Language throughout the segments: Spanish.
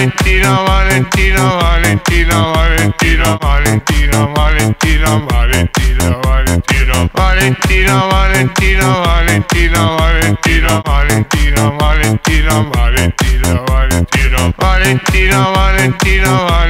Valentino, Valentino, Valentino, Valentino, Valentino, Valentino, Valentino, Valentino, Valentino, Valentino,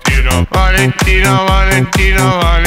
Valentina, Valentina, Valentina.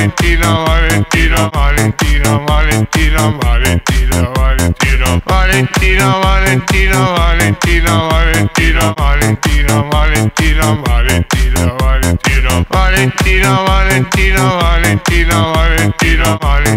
Valentino, Valentino, Valentino, Valentino, Valentino, Valentino, Valentino, Valentino, Valentino, Valentino, Valentino, Valentino, Valentino, Valentino, Valentino, Valentino, Valentino, Valentino,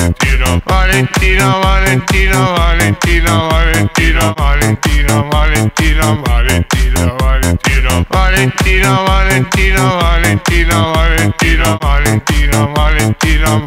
Valentino, Valentino, Valentino, Valentino, Valentino, Valentino, Valentino, Valentino, Valentino, Valentino, Valentino, Valentino, Valentino, Valentino, Valentino,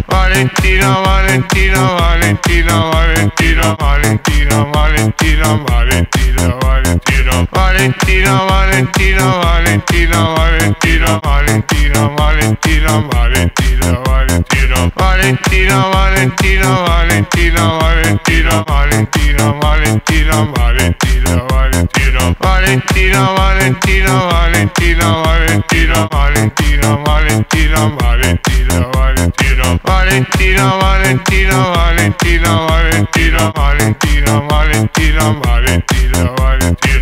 Valentino, Valentino, Valentino, Valentino, Valentino, Valentino, Valentino, Valentino, Valentino, Valentino, Valentino, Valentino, Valentino, Valentino, Valentino, Valentino, Valentino, Valentino, Valentino, Valentino, Valentino, Valentino, Valentino, Valentino, Valentino, Valentino, Valentino, Valentino, Valentino, Valentino, Valentino, Valentino, Valentino, Valentino, Valentino, Valentina, Valentina, Valentina, Valentina, Valentina,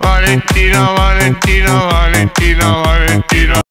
Valentina, Valentina, Valentina, Valentina.